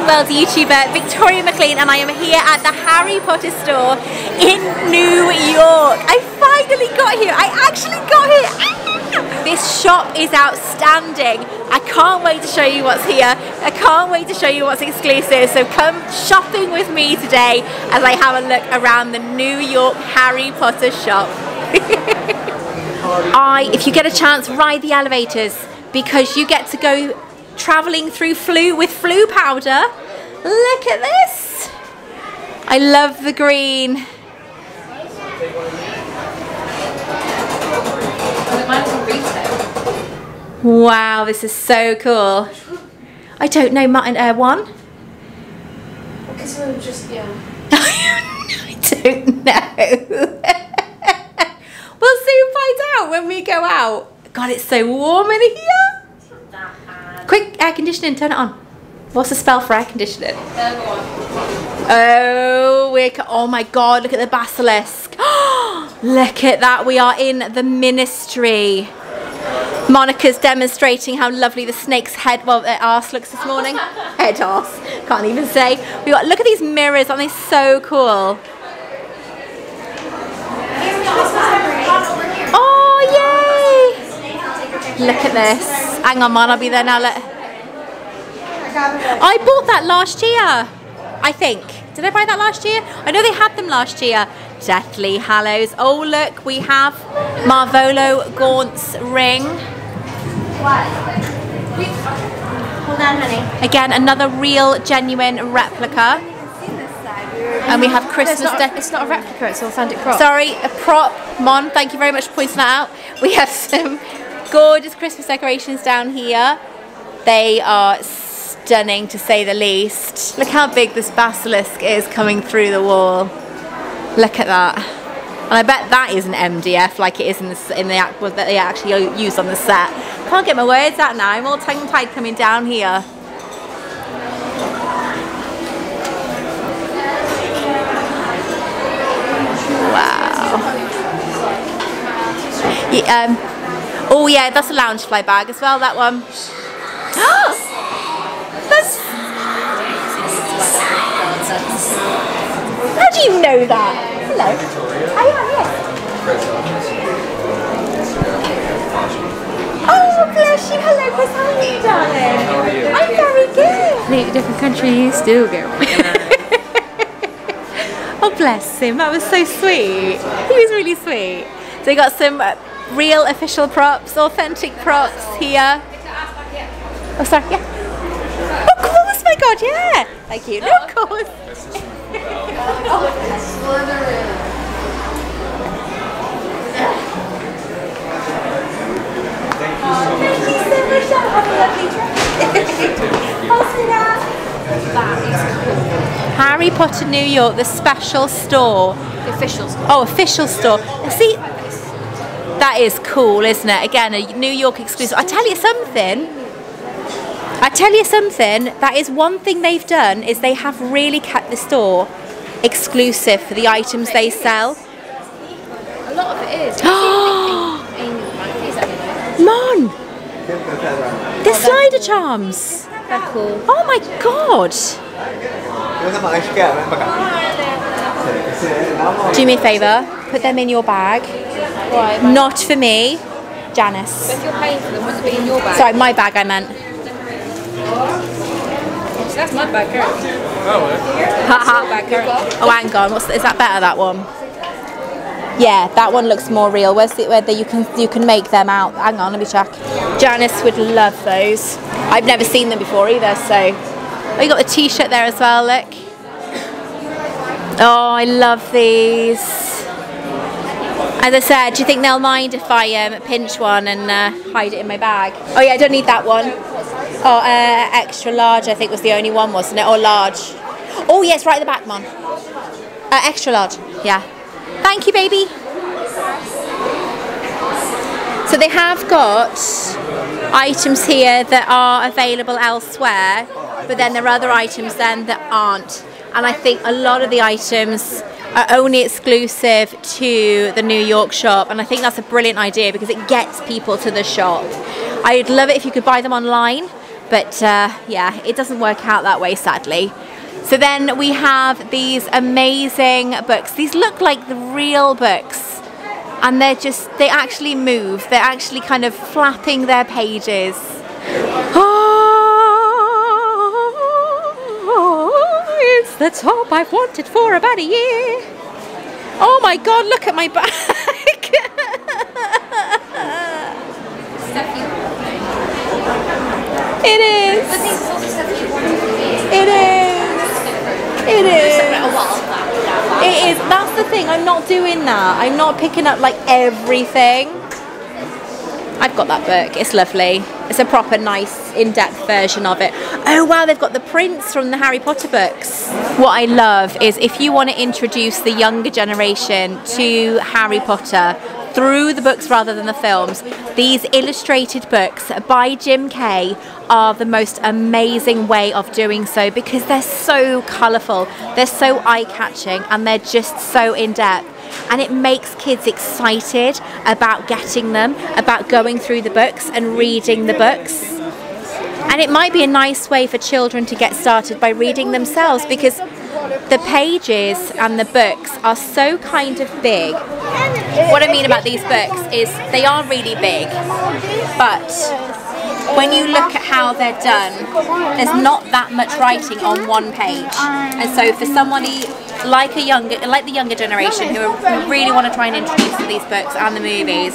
Magic World YouTuber Victoria Maclean and I am here at the Harry Potter store in New York. I finally got here. I actually got here. Ah! This shop is outstanding. I can't wait to show you what's here. I can't wait to show you what's exclusive. So come shopping with me today as I have a look around the New York Harry Potter shop. I, if you get a chance, ride the elevators because you get to go traveling through Floo with Floo powder. Look at this. I love the green. Wow, this is so cool. I don't know, Air uh. Because we were just, yeah. I don't know. we'll soon find out when we go out. God, it's so warm in here. Quick, air conditioning, turn it on. What's the spell for air conditioning? Oh, we're, oh my god, look at the basilisk. look at that, we are in the ministry. Monica's demonstrating how lovely the snake's head, well, their arse looks this morning. head arse, can't even say. We got, look at these mirrors, aren't they so cool? Oh, yay! Look at this. Hang on, Mon, I'll be there now. Let... I bought that last year, I think. Did I buy that last year? I know they had them last year. Deathly Hallows. Oh, look, we have Marvolo Gaunt's ring. What? Hold on, honey. Again, another real, genuine replica. And we have Christmas no, it's, not, it's not a replica, it's an authentic prop. Sorry, a prop. Mon, thank you very much for pointing that out. We have some gorgeous Christmas decorations down here. They are stunning to say the least. Look how big this basilisk is coming through the wall. Look at that. And I bet that is an MDF like it is in the, in the that they actually use on the set. Can't get my words out now. I'm all tongue-tied coming down here. Wow. Yeah, um, Oh yeah, that's a Loungefly bag as well, that one. that's... How do you know that? Hello. I am, yes. Oh, bless you. Hello, Chris. How are you, darling? How are you? I'm very good. In different country, still go. oh, bless him. That was so sweet. He was really sweet. So you got some uh, real official props, authentic props here. Oh, sorry, yeah. Of course, my God, yeah. Thank you. No, of course. Harry Potter New York, the special store. The official store. Oh, official store. See, that is cool, isn't it? Again, a New York exclusive. I tell you something. I tell you something. That is one thing they've done is they have really kept the store exclusive for the items they sell. A lot of it is. Mon! The slider charms. They're cool. Oh my god! Do me a favour. Put them in your bag Why? Not for me, Janice. But if you're paying for them, wouldn't it be in your bag? Sorry, my bag I meant. So that's my bag currently. Oh, Haha. bag currently. oh, hang on. What's is that better? That one? Yeah, that one looks more real. Where's the where the, you can you can make them out? Hang on, let me check. Janice would love those. I've never seen them before either. So, oh, you got the T-shirt there as well. Look. Oh, I love these. As I said, do you think they'll mind if I um, pinch one and uh, hide it in my bag? Oh yeah, I don't need that one. Oh, uh, extra large I think was the only one, wasn't it? Or large. Oh yes, right at the back, Mon. Uh, extra large, yeah. Thank you, baby. So they have got items here that are available elsewhere, but then there are other items then that aren't. And I think a lot of the items are only exclusive to the New York shop, and I think that's a brilliant idea because it gets people to the shop. I'd love it if you could buy them online, But uh, yeah, it doesn't work out that way, sadly. So then we have these amazing books. These look like the real books. And they're just, they actually move. They're actually kind of flapping their pages. Oh, the top I've wanted for about a year. Oh my god, look at my back. it is. It is. It is. It is. That's the thing. I'm not doing that. I'm not picking up like everything. I've got that book. It's lovely. It's a proper nice in-depth version of it. Oh wow, they've got the prints from the Harry Potter books. What I love is if you want to introduce the younger generation to Harry Potter through the books rather than the films, these illustrated books by Jim Kay are the most amazing way of doing so because they're so colourful, they're so eye-catching and they're just so in-depth and it makes kids excited about getting them, about going through the books and reading the books. And it might be a nice way for children to get started by reading themselves because the pages and the books are so kind of big. What I mean about these books is they are really big, but when you look at how they're done, there's not that much writing on one page. And so for somebody like a younger, like the younger generation who, really want to try and introduce these books and the movies,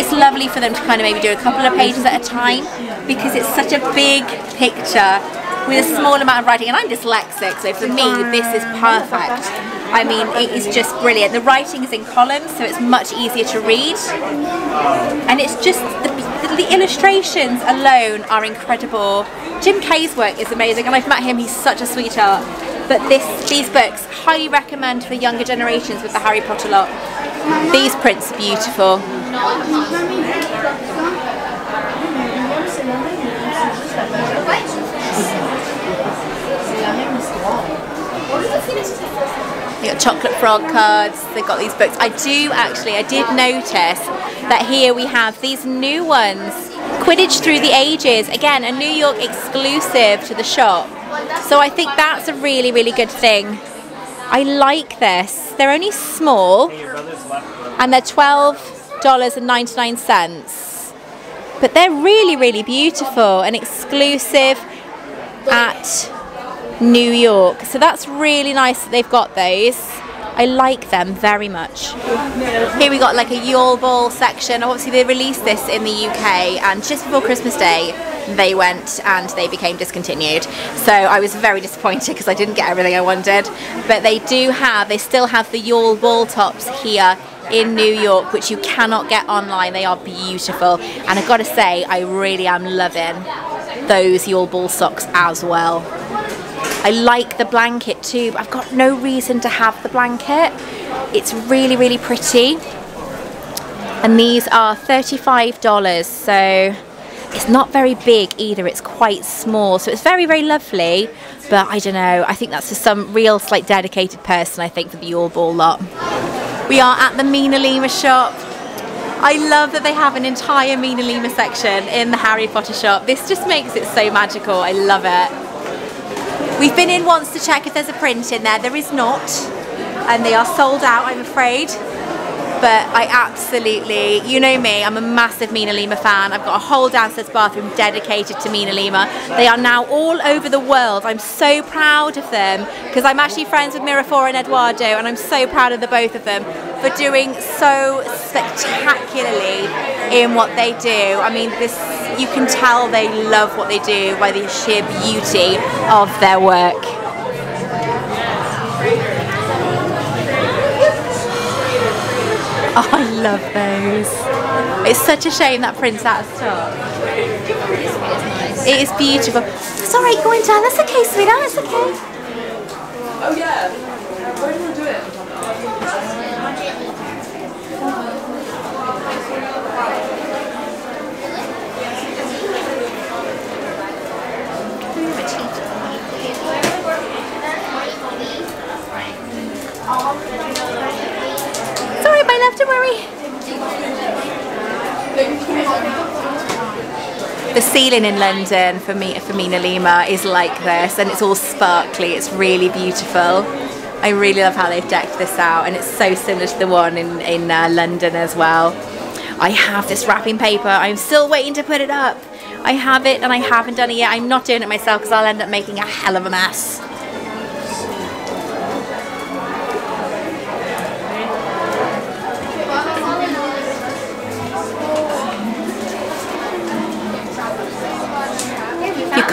it's lovely for them to kind of maybe do a couple of pages at a time because it's such a big picture with a small amount of writing. And I'm dyslexic, so for me, this is perfect. I mean, it is just brilliant. The writing is in columns, so it's much easier to read. And it's just, the, the illustrations alone are incredible. Jim Kay's work is amazing, and I've met him, he's such a sweetheart. But this, these books, highly recommend for younger generations with the Harry Potter lot. These prints are beautiful. Got chocolate frog cards, they've got these books. I do actually, I did notice that here we have these new ones. Quidditch Through the Ages, again, a New York exclusive to the shop. So I think that's a really, really good thing. I like this. They're only small and they're $12.99. But they're really, really beautiful and exclusive at New York. So that's really nice that they've got those. I like them very much. Here we got like a Yule Ball section. Obviously they released this in the UK and just before Christmas Day they went and they became discontinued. So I was very disappointed because I didn't get everything I wanted. But they do have, they still have the Yule Ball tops here in New York, which you cannot get online. They are beautiful. And I've got to say, I really am loving those Yule Ball socks as well. I like the blanket too, but I've got no reason to have the blanket. It's really, really pretty. And these are $35, so it's not very big either, it's quite small. So it's very, very lovely, but I don't know, I think that's for some real, like, dedicated person, I think, for the all ball lot. We are at the MinaLima shop. I love that they have an entire MinaLima section in the Harry Potter shop. This just makes it so magical. I love it. We've been in once to check if there's a print in there. There is not. And they are sold out, I'm afraid. But I absolutely, you know me, I'm a massive MinaLima fan. I've got a whole downstairs bathroom dedicated to MinaLima. They are now all over the world. I'm so proud of them because I'm actually friends with Miraphora and Eduardo and I'm so proud of the both of them for doing so spectacularly in what they do. I mean, this you can tell they love what they do by the sheer beauty of their work. Oh, I love those. It's such a shame that print's out of stock. It is beautiful. It's alright going down. That's okay, sweetheart. It's okay. Oh yeah. Where do we do it? Sorry, my love, don't worry. The ceiling in London for me for MinaLima is like this, and it's all sparkly. It's really beautiful. I really love how they've decked this out, and it's so similar to the one in in uh, London as well. I have this wrapping paper. I'm still waiting to put it up. I have it, and I haven't done it yet. I'm not doing it myself because I'll end up making a hell of a mess.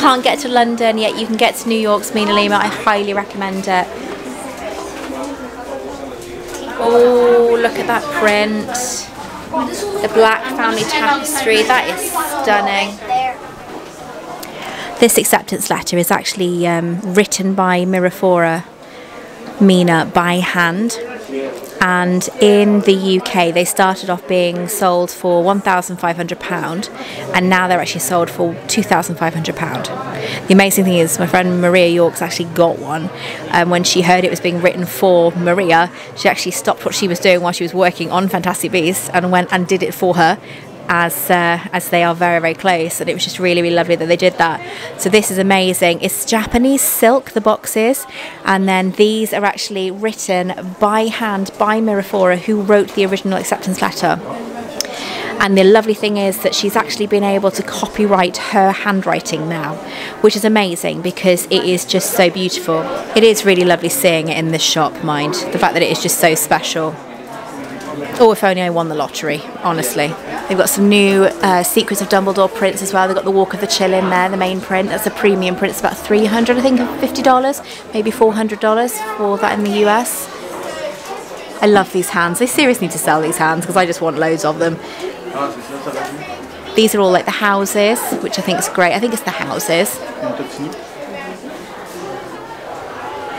Can't get to London yet, you can get to New York's MinaLima. I highly recommend it. Oh, look at that print. The black family tapestry. That is stunning. This acceptance letter is actually um, written by Miraphora Mina by hand. And in the UK, they started off being sold for £1,500 and now they're actually sold for £2,500. The amazing thing is, my friend Maria York's actually got one. And when she heard it was being written for Maria, she actually stopped what she was doing while she was working on Fantastic Beasts and went and did it for her as uh, as they are very very close and it was just really really lovely that they did that so this is amazing it's Japanese silk the boxes and then these are actually written by hand by Miraphora who wrote the original acceptance letter and the lovely thing is that she's actually been able to copyright her handwriting now, which is amazing because it is just so beautiful. It is really lovely seeing it in this shop, mind. The fact that it is just so special. Oh, if only I won the lottery, honestly. They've got some new uh, Secrets of Dumbledore prints as well. They've got the Walk of the Chill in there, the main print. That's a premium print. It's about 300 I think, $50, maybe $400 for that in the US. I love these hands. They seriously need to sell these hands because I just want loads of them. These are all like the houses, which I think is great. I think it's the houses.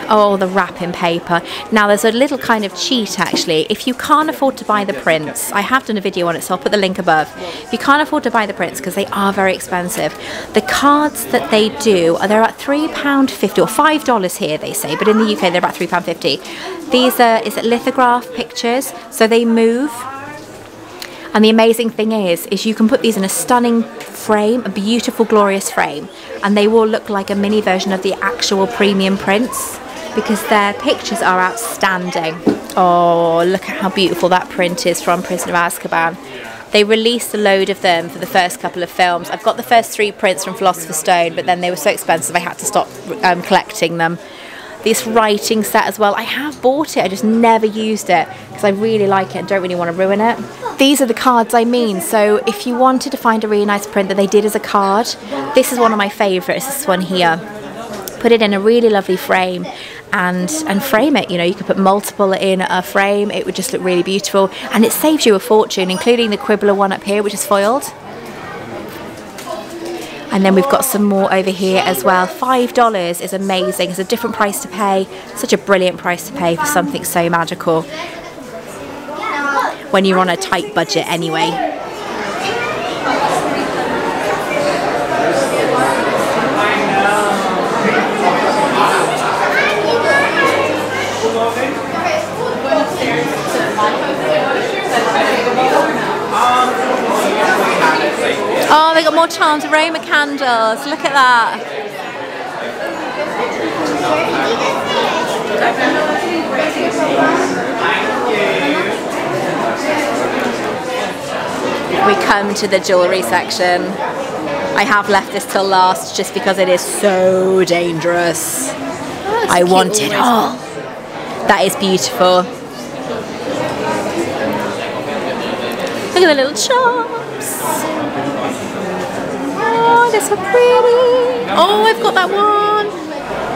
Oh, the wrapping paper. Now, there's a little kind of cheat actually. If you can't afford to buy the prints, I have done a video on it, so I'll put the link above. If you can't afford to buy the prints because they are very expensive, the cards that they do are they're at £3.50 or $5 here, they say, but in the UK they're about £3.50. These are is it lithograph pictures, so they move. And the amazing thing is, is you can put these in a stunning frame, a beautiful, glorious frame, and they will look like a mini version of the actual premium prints because their pictures are outstanding. Oh, look at how beautiful that print is from Prisoner of Azkaban. They released a load of them for the first couple of films. I've got the first three prints from Philosopher's Stone, but then they were so expensive I had to stop um, collecting them. This writing set as well, I have bought it, I just never used it because I really like it and don't really want to ruin it. These are the cards I mean, so if you wanted to find a really nice print that they did as a card, this is one of my favourites, this one here. Put it in a really lovely frame and and frame it. You know you could put multiple in a frame it would just look really beautiful. And it saves you a fortune including the quibbler one up here which is foiled. And then we've got some more over here as well. Five dollars is amazing. It's a different price to pay. Such a brilliant price to pay for something so magical. When you're on a tight budget anyway Oh, they got more charms aroma candles. Look at that. We come to the jewellery section. I have left this till last just because it is so dangerous. Oh, I want it all. That is beautiful. Look at the little charms. Oh, they're so pretty. Oh, I've got that one.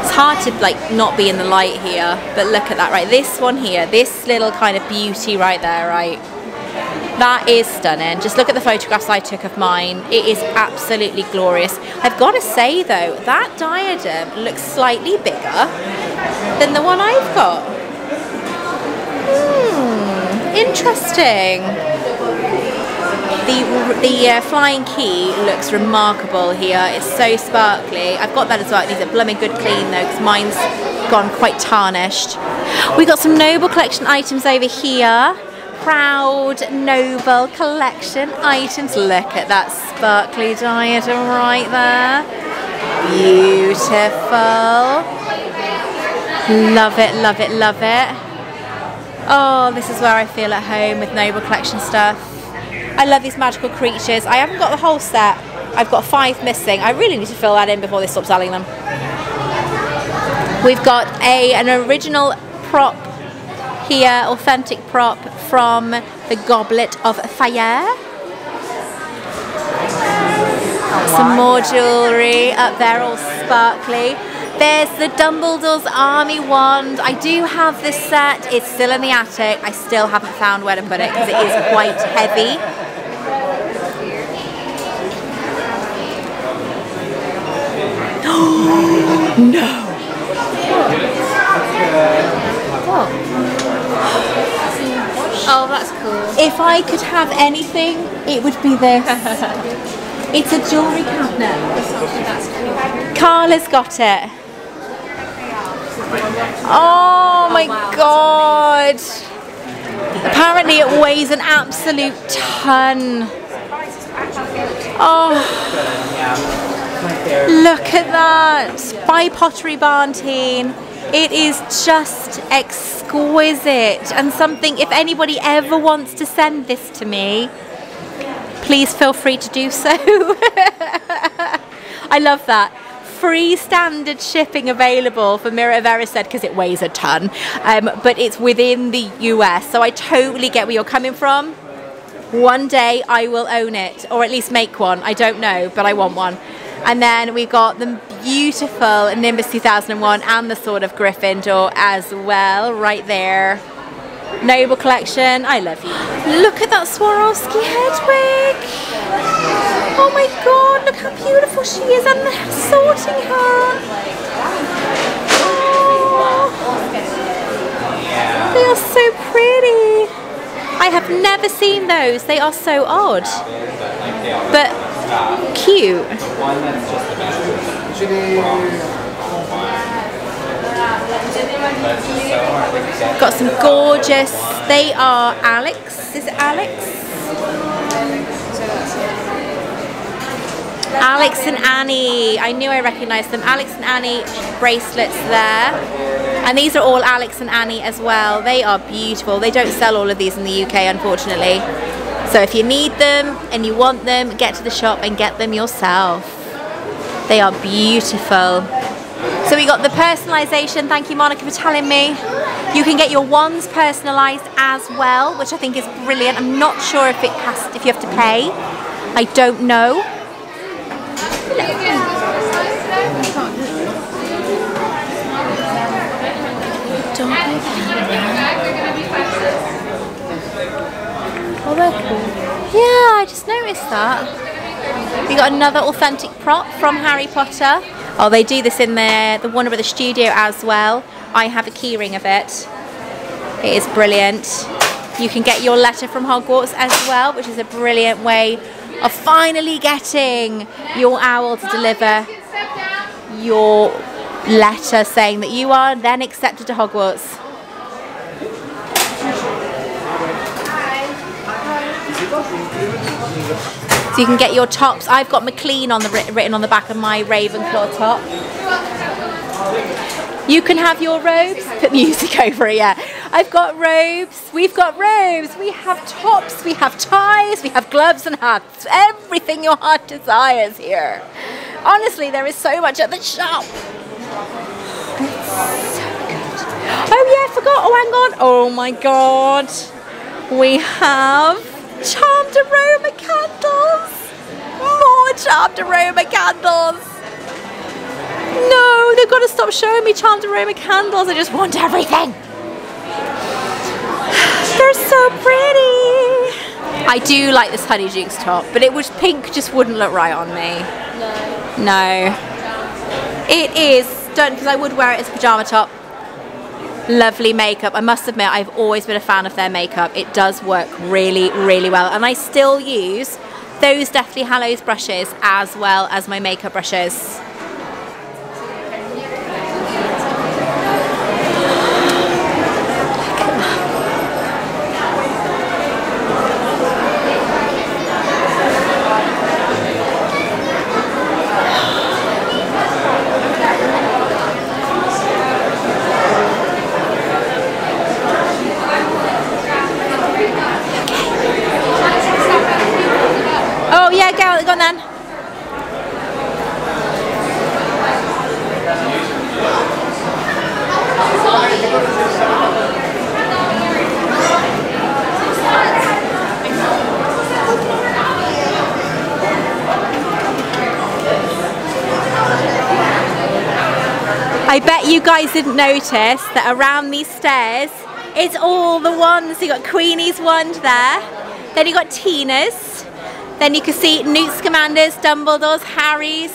It's hard to like not be in the light here, but look at that, right? This one here, this little kind of beauty right there, right? That is stunning. Just look at the photographs I took of mine. It is absolutely glorious. I've got to say though, that diadem looks slightly bigger than the one I've got. Hmm, interesting. The, the uh, flying key looks remarkable here. It's so sparkly. I've got that as well. It needs a blooming good clean though because mine's gone quite tarnished. We've got some Noble Collection items over here proud Noble collection items. Look at that sparkly diadem right there. Beautiful. Love it, love it, love it. Oh, this is where I feel at home with Noble Collection stuff. I love these magical creatures. I haven't got the whole set. I've got five missing. I really need to fill that in before they stop selling them. We've got a an original prop here, authentic prop from the Goblet of Fire. Some more jewellery up there, all sparkly. There's the Dumbledore's Army Wand. I do have this set. It's still in the attic. I still haven't found where to put it because it is quite heavy. no! Oh, that's cool. If I could have anything, it would be this. it's a jewellery cabinet. Carla's got it. Oh my oh, god. Apparently it weighs an absolute ton. Oh. Look at that. By Pottery Barn Teen. It is just exquisite and something if anybody ever wants to send this to me, please feel free to do so. I love that free standard shipping available for Mirror of Erised because it weighs a ton, um, but it's within the US. So I totally get where you're coming from. One day I will own it, or at least make one. I don't know, but I want one. And then we've got the beautiful Nimbus 2001 and the Sword of Gryffindor as well, right there. Noble Collection, I love you. Look at that Swarovski Hedwig. Oh my god, look how beautiful she is and sorting her. Oh, they are so pretty. I have never seen those. They are so odd. But cute. Got some gorgeous, they are Alex, is it Alex? Alex and Ani, I knew I recognised them. Alex and Ani bracelets there. And these are all Alex and Ani as well. They are beautiful. They don't sell all of these in the UK, unfortunately. So if you need them and you want them, get to the shop and get them yourself. They are beautiful. So we got the personalisation, thank you Monica for telling me. You can get your wands personalised as well, which I think is brilliant. I'm not sure if it has if you have to pay. I don't know. Oh, they're cool. Yeah, I just noticed that. We got another authentic prop from Harry Potter. Oh, they do this in the, the Warner Brothers studio as well. I have a keyring of it. It is brilliant. You can get your letter from Hogwarts as well, which is a brilliant way of finally getting your owl to deliver your letter saying that you are then accepted to Hogwarts. So you can get your tops. I've got Maclean on the written on the back of my Ravenclaw top. You can have your robes. Put music over it, yeah. I've got robes. We've got robes. We have tops. We have ties. We have gloves and hats. Everything your heart desires here. Honestly, there is so much at the shop. It's so good. Oh yeah, I forgot. Oh, hang on. Oh my god. We have charmed aroma candles. More charmed aroma candles. No, they've got to stop showing me charmed aroma candles. I just want everything. They're so pretty. I do like this Honeydukes top, but it was pink just wouldn't look right on me. No. No. It is done because I would wear it as a pajama top. Lovely makeup. I must admit, I've always been a fan of their makeup. It does work really, really well. And I still use those Deathly Hallows brushes as well as my makeup brushes. I bet you guys didn't notice that around these stairs, it's all the ones. You got Queenie's wand there, then you got Tina's, then you can see Newt Scamander's, Dumbledore's, Harry's,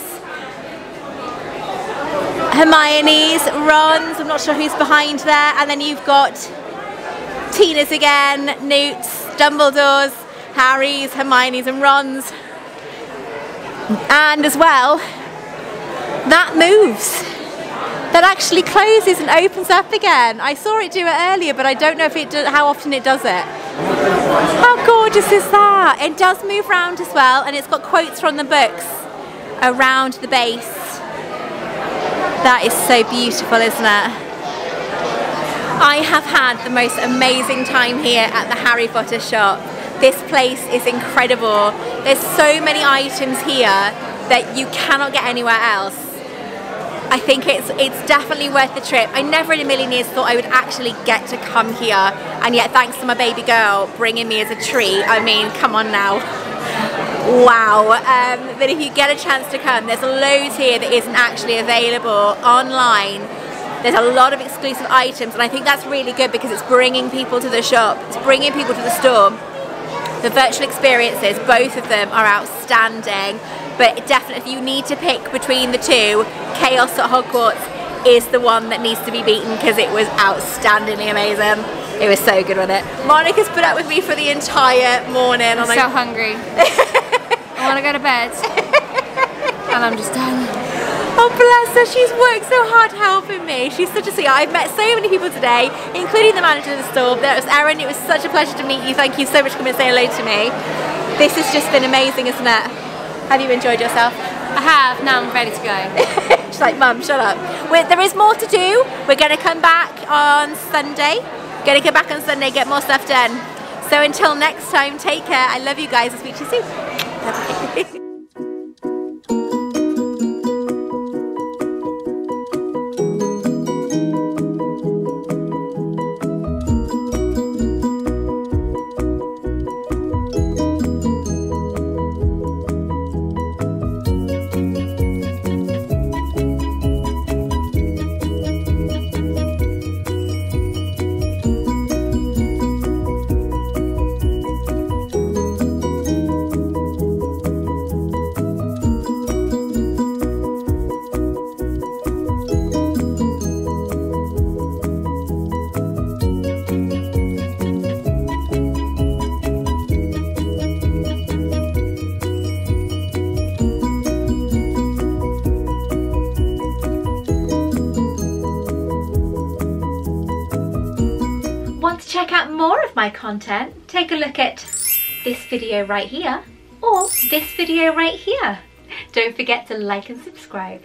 Hermione's, Ron's, I'm not sure who's behind there, and then you've got Tina's again, Newt's, Dumbledore's, Harry's, Hermione's and Ron's. And as well, that moves. That actually closes and opens up again. I saw it do it earlier, but I don't know if it do, how often it does it. How gorgeous is that? It does move around as well, and it's got quotes from the books around the base. That is so beautiful, isn't it? I have had the most amazing time here at the Harry Potter shop. This place is incredible. There's so many items here that you cannot get anywhere else. I think it's it's definitely worth the trip. I never in a million years thought I would actually get to come here and yet thanks to my baby girl bringing me as a treat, I mean come on now. Wow, um, but if you get a chance to come, there's loads here that isn't actually available online. There's a lot of exclusive items and I think that's really good because it's bringing people to the shop, it's bringing people to the store the virtual experiences, both of them are outstanding, but definitely if you need to pick between the two, Chaos at Hogwarts is the one that needs to be beaten because it was outstandingly amazing. It was so good with it. Monica's put up with me for the entire morning. I'm so hungry. I want to go to bed. and I'm just done. Oh bless her, she's worked so hard helping me. She's such a sweetheart. I've met so many people today, including the manager of the store. There was Erin, it was such a pleasure to meet you. Thank you so much for coming and saying hello to me. This has just been amazing, isn't it? Have you enjoyed yourself? I have, now I'm ready to go. She's like, Mum, shut up. We're, there is more to do. We're going to come back on Sunday. Going to come back on Sunday, get more stuff done. So until next time, take care. I love you guys. I'll speak to you soon. Bye-bye. check my content, take a look at this video right here or this video right here. Don't forget to like and subscribe.